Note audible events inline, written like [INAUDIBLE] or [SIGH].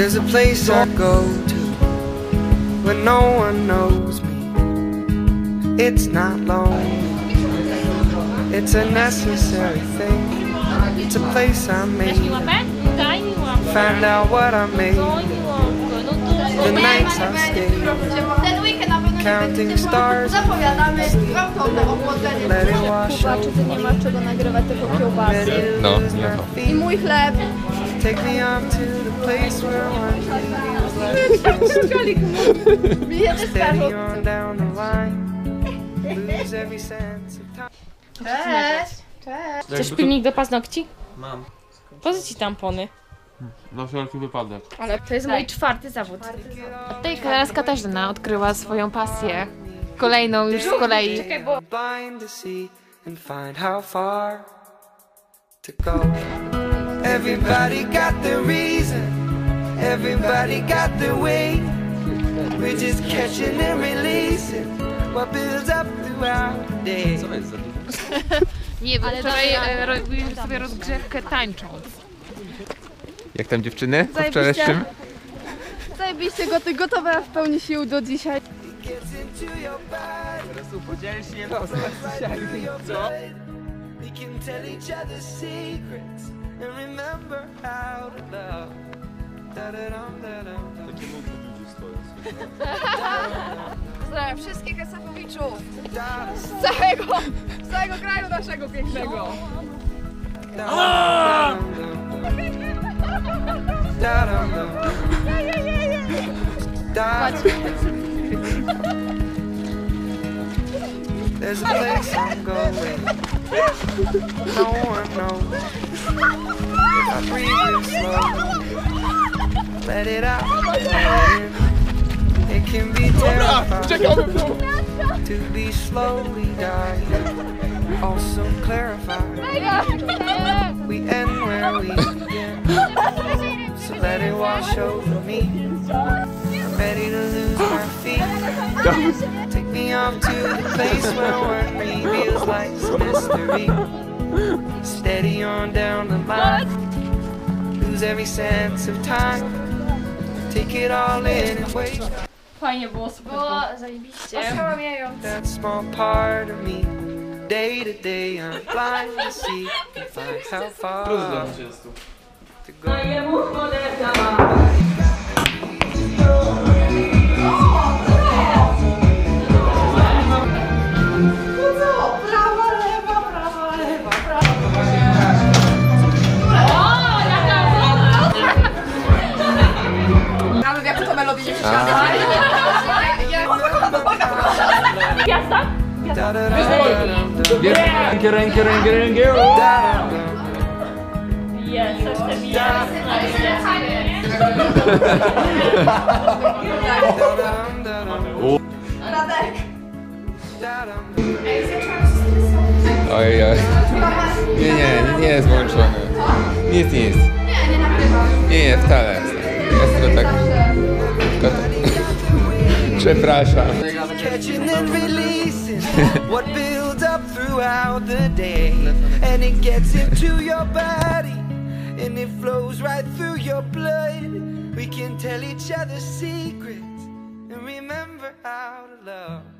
There's a place I go to when no one knows me. It's not lonely, it's a necessary thing. It's a place I made. łapę? Daj mi łapę. Find out what I made. The nights I stayed, Ten weekend na pewno nie Counting stars. let it wash over Zobaczycie, nie ma czego nagrywać tylko kiełbasy. Ready to No. I mój chleb. Take me up to the place where one feels like on down the line. Lose every sense of time. Cześć. Cześć. Chcesz pilnik do paznokci? Mam. Po co ci tampony? Na wszelki wypadek. Ale to jest mój czwarty zawód. Tutaj teraz Katarzyna odkryła swoją pasję. Kolejną już z kolei. blind to see and find how far to go. Everybody got their reason, everybody got their way. We're just catching and releasing what builds up throughout the day. [LAUGHS] Nie, bo wczoraj e, robiłem sobie rozgrzewkę tańcząc. Jak tam dziewczyny? Po Zajebiście. wczorajszym? Zajebiście goty, gotowa w pełni sił do dzisiaj. We can tell each other secrets and remember how to love. Da-da-dum, da-dum, Pozdrawiam wszystkich esafowiczów z całego, z całego kraju naszego pięknego. There's a place I'm going. No one knows. If I breathe slow, let it out. It can be terrifying to be slowly dying. Also clarify. We end where we begin. So let it wash over me. I'm ready to lose my feet. Take me off to the place where one reveals life's mystery. Steady on down the line. Lose every sense of time. Take it all in and wake up Fajnie było, super było. zajebiście. that small part of me. Day to day, I'm blind to see and find how far to go. Nawet to nie! Da-da-dum. Jest, coś tam jest. Da-dum-da-dum. Da-dum. Oj, oj. Nie, nie, nie jest włączony. Nic, nic. Nie, nie, wcale. Jest tylko tak... Przepraszam. catching and releasing what builds up throughout the day. And it gets into your body and it flows right through your blood. We can tell each other secrets and remember how to love.